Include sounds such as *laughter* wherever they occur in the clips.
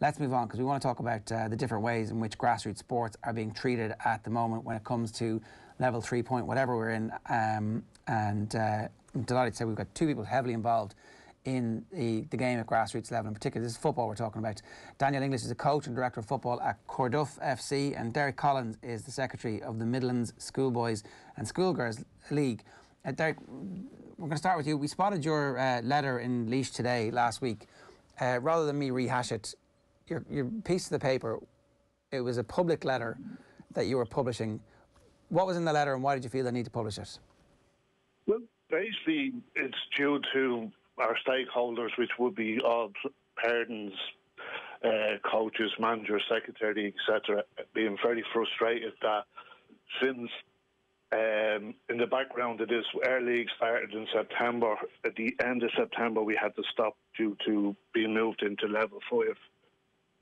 let's move on because we want to talk about uh, the different ways in which grassroots sports are being treated at the moment when it comes to level three point, whatever we're in. Um, and uh, I'm delighted to say we've got two people heavily involved in the, the game at grassroots level in particular. This is football we're talking about. Daniel English is a coach and director of football at Corduff FC, and Derek Collins is the secretary of the Midlands Schoolboys and Schoolgirls League. Uh, Derek, we're going to start with you. We spotted your uh, letter in Laois Today last week. Uh, rather than me rehash it, your, your piece of the paper, it was a public letter that you were publishing. What was in the letter and why did you feel the need to publish it? Well, basically, it's due to our stakeholders, which would be all parents, uh, coaches, managers, secretary, etc., being very frustrated that since um, in the background of this, our league started in September. At the end of September, we had to stop due to being moved into level five,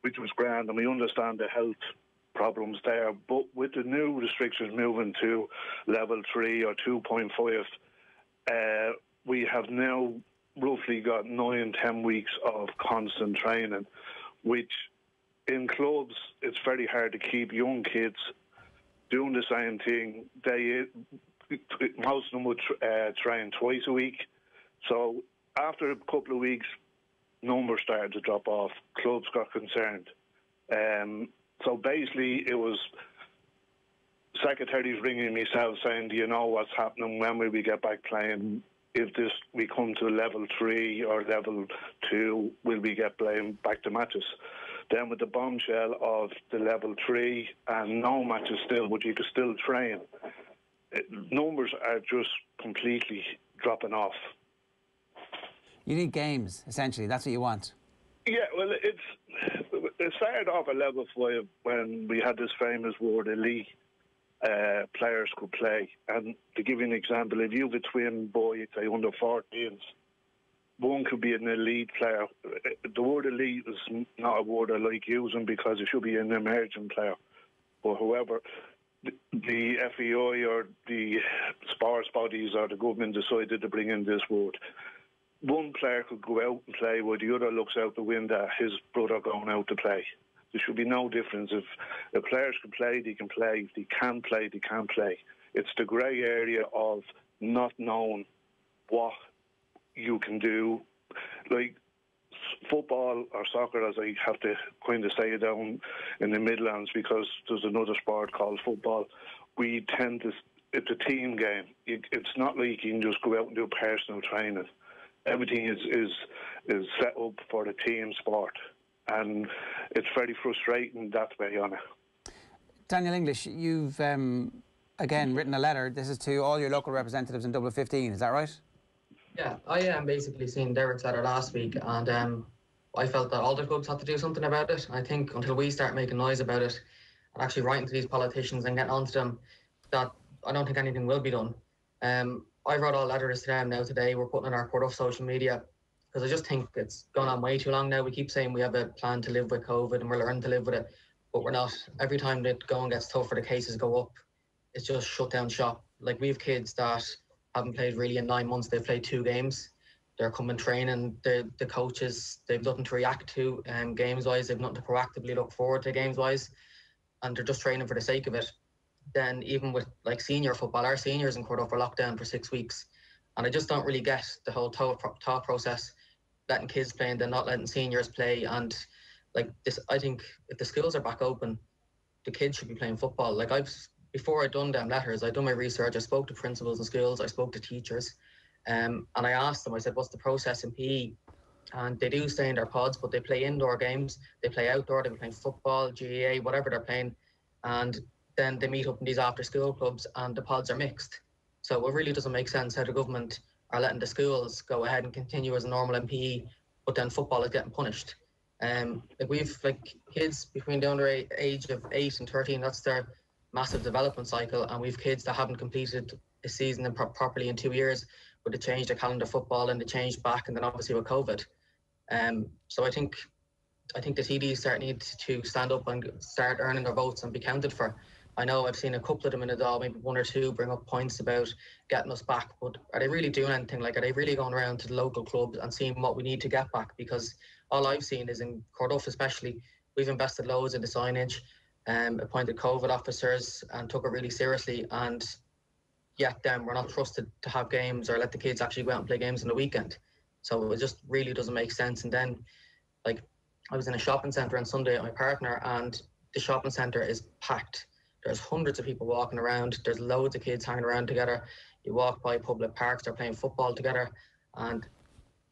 which was grand, and we understand the health problems there. But with the new restrictions moving to level three or 2.5, uh, we have now roughly got nine, ten weeks of constant training, which in clubs it's very hard to keep young kids doing the same thing. They most of them would uh, train twice a week. So after a couple of weeks, numbers started to drop off. Clubs got concerned. Um, so basically, it was secretaries ringing myself saying, "Do you know what's happening? When will we get back playing? If this we come to level three or level two, will we get playing back to matches?" Then with the bombshell of the level three and no matches still, but you can still train. It, numbers are just completely dropping off. You need games, essentially. That's what you want. Yeah, well, it's it started off at level five when we had this famous word elite uh, players could play. And to give you an example, if you have a twin boy, say under 14s, one could be an elite player. The word elite is not a word I like using because it should be an emerging player. But however, the FAI or the sports bodies or the government decided to bring in this word. One player could go out and play while the other looks out the window at his brother going out to play. There should be no difference. If the players can play, they can play. If they can play, they can play. It's the grey area of not knowing what you can do. Like football or soccer, as I have to kind of say it down in the Midlands, because there's another sport called football. We tend to, it's a team game. It's not like you can just go out and do personal training. Everything is is is set up for the team sport, and it's very frustrating that way on it. Daniel English, you've um, again written a letter. This is to all your local representatives in Dublin 15. Is that right? Yeah, I am um, basically seen Derek's letter last week, and um, I felt that all the clubs had to do something about it. I think until we start making noise about it and actually writing to these politicians and getting onto them, that I don't think anything will be done. Um, I wrote all letters to them now today. We're putting in our court of social media because I just think it's gone on way too long now. We keep saying we have a plan to live with COVID and we're learning to live with it, but we're not. Every time the going gets tougher, the cases go up. It's just shut down shop. Like we have kids that haven't played really in nine months. They've played two games. They're coming training. The the coaches they've nothing to react to um, games wise. They've nothing to proactively look forward to games wise, and they're just training for the sake of it. Then even with like senior football, our seniors in Corduff were locked down for six weeks, and I just don't really get the whole thought, thought process, letting kids play and then not letting seniors play. And like this, I think if the schools are back open, the kids should be playing football. Like I've before I'd done them letters, I'd done my research. I spoke to principals in schools. I spoke to teachers, um, and I asked them. I said, "What's the process in PE?" And they do stay in their pods, but they play indoor games. They play outdoor. They play football, GAA, whatever they're playing, and then they meet up in these after-school clubs, and the pods are mixed. So it really doesn't make sense how the government are letting the schools go ahead and continue as a normal MPE, but then football is getting punished. Um, like we've like kids between the under age of eight and thirteen. That's their massive development cycle, and we've kids that haven't completed a season in pro- properly in two years with the change of calendar football and the change back, and then obviously with COVID. Um, so I think I think the TDs start need to stand up and start earning their votes and be counted for. I know I've seen a couple of them in the Dáil, maybe one or two, bring up points about getting us back, but are they really doing anything? Like, are they really going around to the local clubs and seeing what we need to get back? Because all I've seen is in Corduff, especially, we've invested loads in the signage, um, appointed COVID officers, and took it really seriously. And yet, then we're not trusted to have games or let the kids actually go out and play games on the weekend. So it just really doesn't make sense. And then, like, I was in a shopping centre on Sunday with my partner, and the shopping centre is packed. There's hundreds of people walking around. There's loads of kids hanging around together. You walk by public parks, they're playing football together, and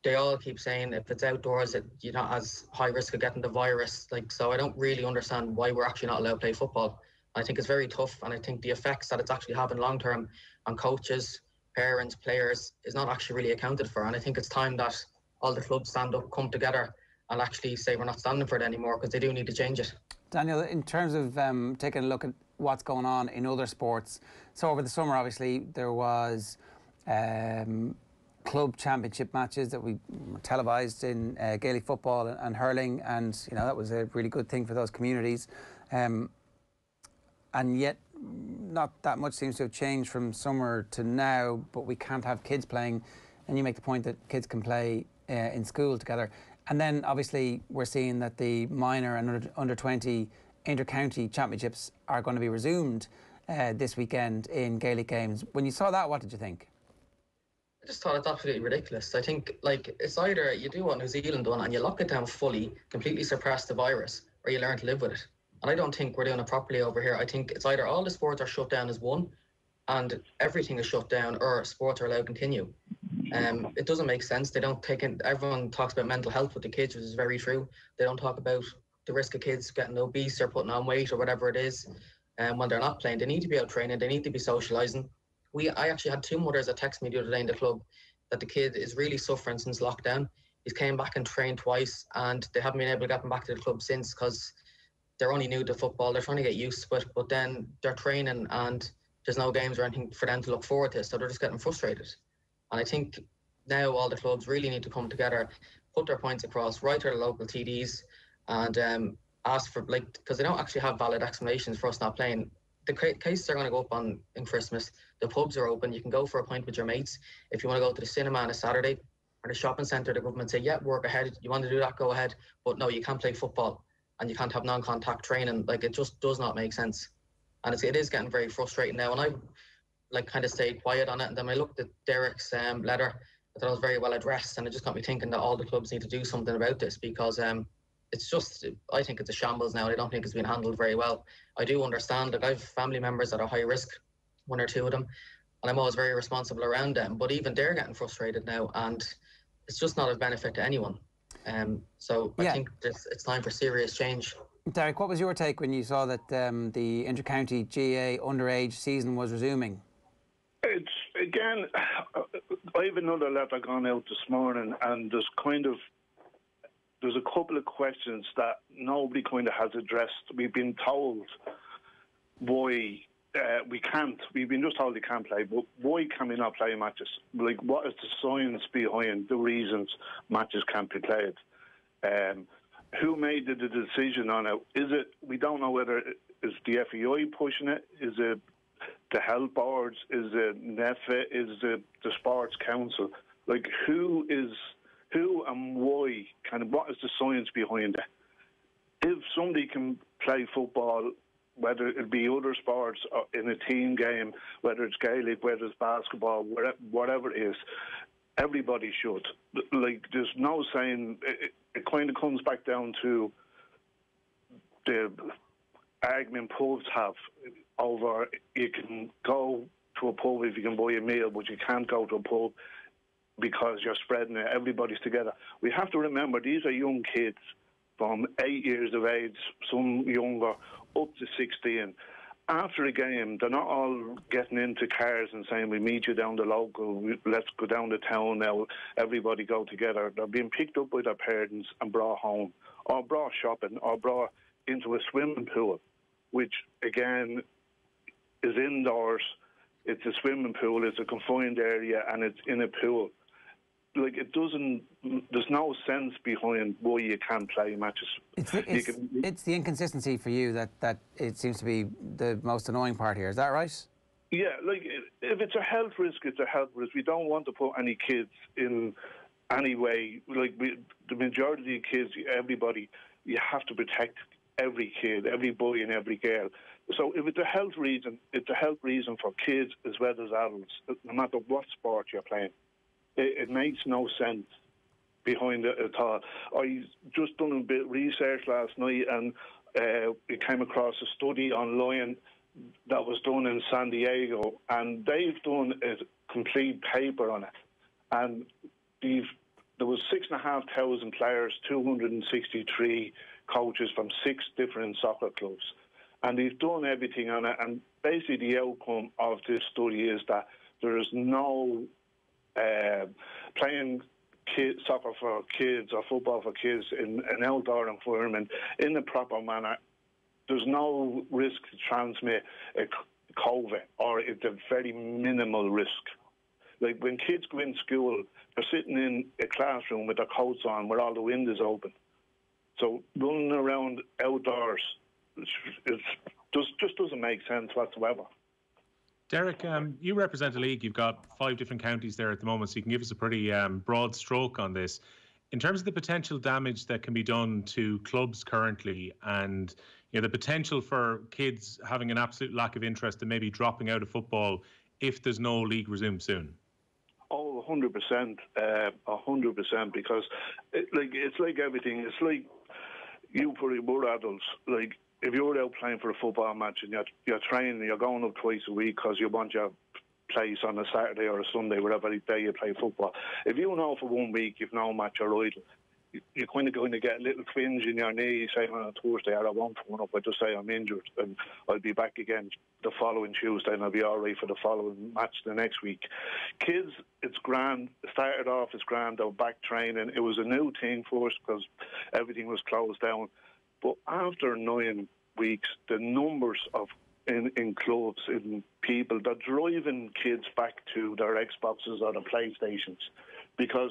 they all keep saying if it's outdoors, that you're not as high risk of getting the virus. Like, so I don't really understand why we're actually not allowed to play football. I think it's very tough, and I think the effects that it's actually having long term on coaches, parents, players is not actually really accounted for. And I think it's time that all the clubs stand up, come together, and actually say we're not standing for it anymore because they do need to change it. Daniel, in terms of um, taking a look at what's going on in other sports, so over the summer, obviously, there was um, club championship matches that we televised in uh, Gaelic football and, and, hurling, and you know that was a really good thing for those communities. Um, and yet, not that much seems to have changed from summer to now. But we can't have kids playing, and you make the point that kids can play uh, in school together. And then obviously we're seeing that the minor and under, under 20 inter-county championships are going to be resumed uh, this weekend in Gaelic games. When you saw that, what did you think? I just thought it's absolutely ridiculous. I think like it's either you do what New Zealand done and you lock it down fully, completely suppress the virus, or you learn to live with it. And I don't think we're doing it properly over here. I think it's either all the sports are shut down as one, and everything is shut down, or sports are allowed to continue. Um, it doesn't make sense. They don't take in. Everyone talks about mental health with the kids, which is very true. They don't talk about the risk of kids getting obese or putting on weight or whatever it is. And um, when they're not playing, they need to be out training. They need to be socialising. We, I actually had two mothers that texted me the other day in the club that the kid is really suffering since lockdown. He's came back and trained twice, and they haven't been able to get him back to the club since because they're only new to football. They're trying to get used to it, but then they're training and there's no games or anything for them to look forward to, so they're just getting frustrated. And I think now all the clubs really need to come together, put their points across, write to the local TDs, and um, ask for like because they don't actually have valid explanations for us not playing. The cases are going to go up on in Christmas. The pubs are open. You can go for a pint with your mates. If you want to go to the cinema on a Saturday or the shopping centre, the government say, yeah, work ahead. You want to do that, go ahead. But no, you can't play football and you can't have non-contact training. Like it just does not make sense, and it's, it is getting very frustrating now. And I like kind of stayed quiet on it. And then I looked at Derek's um, letter. I thought it was very well addressed, and it just got me thinking that all the clubs need to do something about this because um, it's just I think it's a shambles now. I don't think it's been handled very well. I do understand that I have family members that are high risk, one or two of them, and I'm always very responsible around them. But even they're getting frustrated now, and it's just not of benefit to anyone. Um, so yeah. I think it's time for serious change. Derek, what was your take when you saw that um, the inter-county GAA underage season was resuming? It's again. *sighs* I have another letter gone out this morning, and there's kind of there's a couple of questions that nobody kind of has addressed. We've been told why uh, we can't. We've been just told we can't play, but why can we not play matches? Like, what is the science behind the reasons matches can't be played? Um, who made the, decision on it? Is it? We don't know whether is the FAI pushing it. Is it the health boards? Is it NEFA? Is it the Sports Council? Like, who is who and why? Kind of what is the science behind it? If somebody can play football, whether it be other sports or in a team game, whether it's Gaelic, whether it's basketball, whatever it is, everybody should. Like, there's no saying. It, it kind of comes back down to the argument pubs have over you can go to a pub if you can buy a meal, but you can't go to a pub because you're spreading it. Everybody's together. We have to remember these are young kids from eight years of age, some younger, up to 16. After a game, they're not all getting into cars and saying, We meet you down the local, let's go down the town now, everybody go together. They're being picked up by their parents and brought home, or brought shopping, or brought into a swimming pool, which again is indoors. It's a swimming pool, it's a confined area, and it's in a pool like it doesn't. There's no sense behind why you can't play matches. It's the, it's, can, it's the inconsistency for you that that it seems to be the most annoying part here. Is that right? Yeah, like if it's a health risk, it's a health risk. We don't want to put any kids in any way. like we, the majority of kids, everybody, you have to protect every kid, every boy and every girl. So if it's a health reason, it's a health reason for kids as well as adults, no matter what sport you're playing. It, it makes no sense behind it at all. I just done a bit of research last night and uh, we came across a study online that was done in San Diego, and they've done a complete paper on it. And there was six and a half thousand players, 263 coaches from six different soccer clubs, and they've done everything on it. And basically, the outcome of this study is that there is no uh, playing kid, soccer for kids or football for kids in an outdoor environment in the proper manner, there's no risk to transmit a COVID, or it's a very minimal risk. Like when kids go in school, they're sitting in a classroom with their coats on, where all the windows open. So running around outdoors, it's just just doesn't make sense whatsoever. Derek, um, you represent a league. You've got five different counties there at the moment, so you can give us a pretty um, broad stroke on this. In terms of the potential damage that can be done to clubs currently, and you know, the potential for kids having an absolute lack of interest and maybe dropping out of football if there's no league resumed soon. Oh, 100%. Uh, 100%. Because it, like it's like everything. It's like you probably more adults. Like if you're out playing for a football match and you're, you're training, you're going up twice a week because you want your place on a Saturday or a Sunday, whatever day you play football. If you know for one week you've no match or idle, you're kind of going to get a little twinge in your knee, say on a Thursday, I won't phone up, I just say I'm injured, and I'll be back again the following Tuesday, and I'll be all right for the following match the next week. Kids, it's grand. Started off as grand, they were back training. It was a new thing for us because everything was closed down. But after nine weeks, the numbers of in, in clubs, in people, they're driving kids back to their Xboxes or the PlayStations because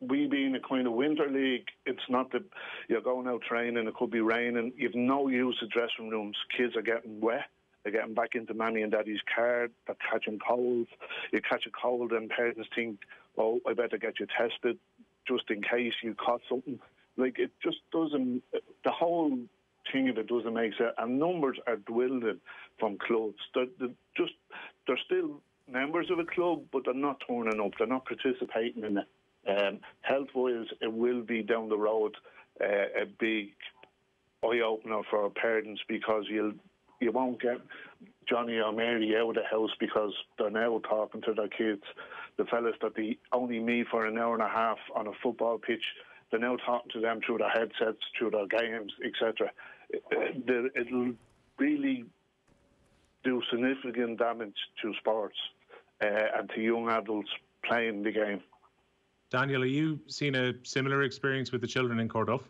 we being a kind of winter league, it's not that you're going out training, it could be raining, you've no use of dressing rooms. Kids are getting wet, they're getting back into mommy and daddy's car, they're catching colds. You catch a cold and parents think, oh, I better get you tested just in case you caught something. Like, it just doesn't, the whole thing it doesn't make sense. And numbers are dwindling from clubs. They're, they're just, they're still members of a club, but they're not turning up, they're not participating in it. Um, health wise, it will be down the road uh, a big eye opener for parents because you'll you won't get Johnny or Mary out of the house because they're now talking to their kids. The fellas that they only meet for an hour and a half on a football pitch, they're now talking to them through their headsets, through their games, etc. It, it'll really do significant damage to sports uh, and to young adults playing the game. Daniel, are you seeing a similar experience with the children in Corduff?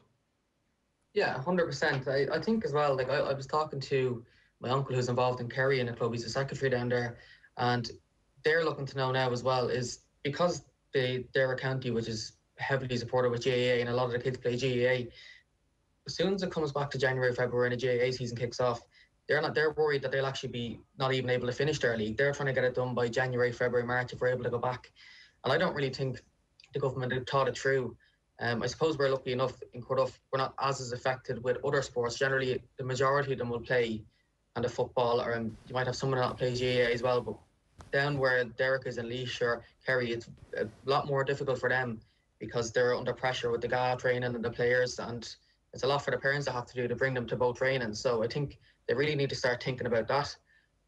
Yeah, hundred percent. I, I think as well. Like I, I was talking to my uncle who's involved in Kerry in a club. He's a secretary down there, and they're looking to know now as well is because they they're a county which is heavily supported with GAA and a lot of the kids play GAA. As soon as it comes back to January, February, and the GAA season kicks off, they're not. They're worried that they'll actually be not even able to finish their league. They're trying to get it done by January, February, March if we're able to go back. And I don't really think the government have thought it through. Um, I suppose we're lucky enough in Corduff, we're not as as affected with other sports. Generally, the majority of them will play and the football, or um, you might have someone that plays GAA as well. But down where Derek is in Laois or Kerry, it's a lot more difficult for them because they're under pressure with the GAA training and the players, and it's a lot for the parents to have to do to bring them to both training. So I think they really need to start thinking about that.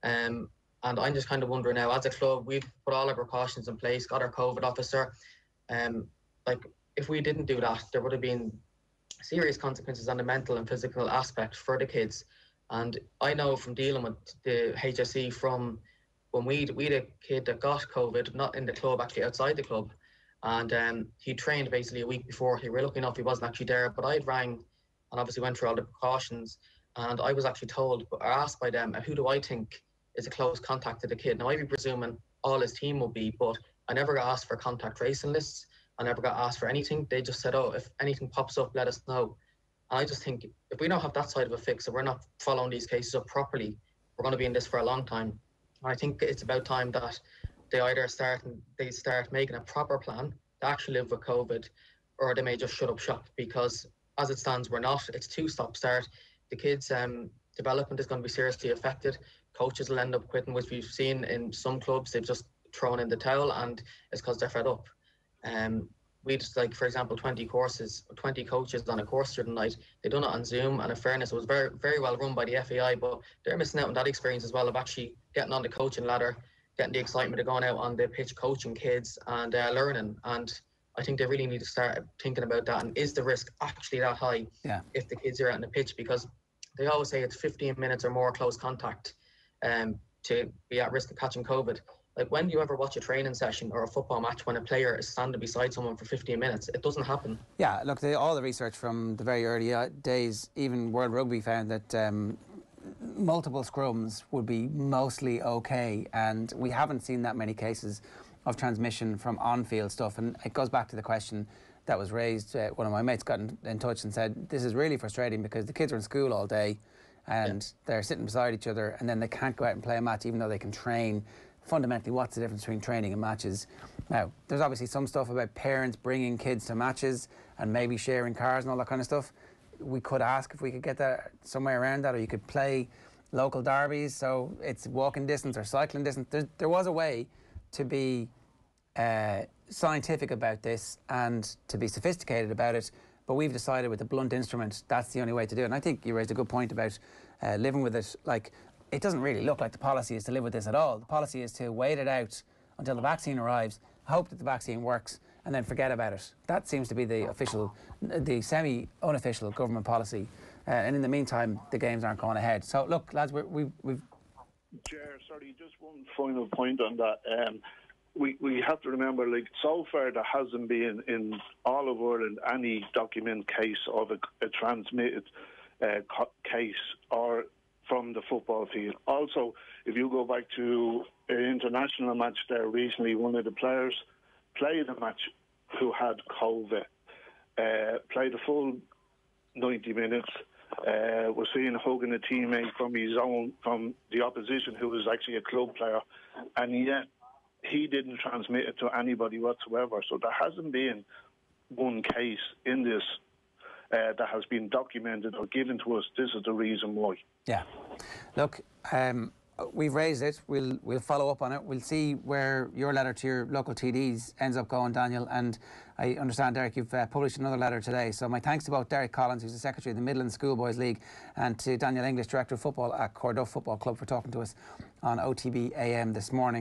Um, and I'm just kind of wondering now, as a club, we've put all our precautions in place, got our COVID officer. Um, like if we didn't do that, there would have been serious consequences on the mental and physical aspect for the kids. And I know from dealing with the HSE from when we we had a kid that got COVID, not in the club, actually outside the club, and um, he trained basically a week before. He were lucky enough he wasn't actually there, but I'd rang and obviously went through all the precautions. And I was actually told or asked by them, who do I think is a close contact to the kid? Now I'd be presuming all his team will be, but I never got asked for contact tracing lists. I never got asked for anything. They just said, oh, if anything pops up, let us know. And I just think if we don't have that side of a fix, if we're not following these cases up properly, we're going to be in this for a long time. And I think it's about time that they either start and they start making a proper plan to actually live with COVID, or they may just shut up shop because as it stands, we're not. It's two stop start. The kids' um, development is going to be seriously affected. Coaches will end up quitting, which we've seen in some clubs. They've just thrown in the towel, and it's because they're fed up. Um, we just like, for example, 20 courses, 20 coaches on a course during the night. They done it on Zoom, and in fairness, it was very, very well run by the FAI, but they're missing out on that experience as well of actually getting on the coaching ladder, getting the excitement of going out on the pitch, coaching kids, and uh, learning. And I think they really need to start thinking about that. And is the risk actually that high Yeah. if the kids are out on the pitch? Because they always say it's 15 minutes or more close contact um, to be at risk of catching COVID. Like, when do you ever watch a training session or a football match when a player is standing beside someone for 15 minutes? It doesn't happen. Yeah, look, the, all the research from the very early uh, days, even World Rugby found that um, multiple scrums would be mostly okay, and we haven't seen that many cases of transmission from on-field stuff. And it goes back to the question that was raised. Uh, one of my mates got in, in touch and said, "This is really frustrating because the kids are in school all day, and they're sitting beside each other, and then they can't go out and play a match, even though they can train." Fundamentally, what's the difference between training and matches? Now, there's obviously some stuff about parents bringing kids to matches and maybe sharing cars and all that kind of stuff we could ask if we could get that somewhere around that, or you could play local derbies, so it's walking distance or cycling distance. There, there was a way to be uh, scientific about this and to be sophisticated about it, but we've decided with a blunt instrument that's the only way to do it. And I think you raised a good point about uh, living with it. Like, it doesn't really look like the policy is to live with this at all. The policy is to wait it out until the vaccine arrives, hope that the vaccine works, and then forget about it. That seems to be the official, the semi-unofficial government policy. Uh, and in the meantime, the games aren't going ahead. So look, lads, we've, we've Chair, sorry, just one final point on that. Um, we, we have to remember, like, so far there hasn't been in all of Ireland any document case of a, a transmitted uh, case or from the football field. Also, if you go back to an international match there recently, one of the players played a match who had COVID, uh, played a full 90 minutes. Uh, was seen hugging a teammate from his own, from the opposition, who was actually a club player, and yet he didn't transmit it to anybody whatsoever. So there hasn't been one case in this uh, that has been documented or given to us. This is the reason why. Yeah. Look, um, we've raised it. We'll we'll follow up on it. We'll see where your letter to your local TDs ends up going, Daniel. And I understand, Derek, you've uh, published another letter today. So my thanks to both Derek Collins, who's the secretary of the Midland Schoolboys League, and to Daniel English, director of football at Corduff Football Club, for talking to us on OTB AM this morning.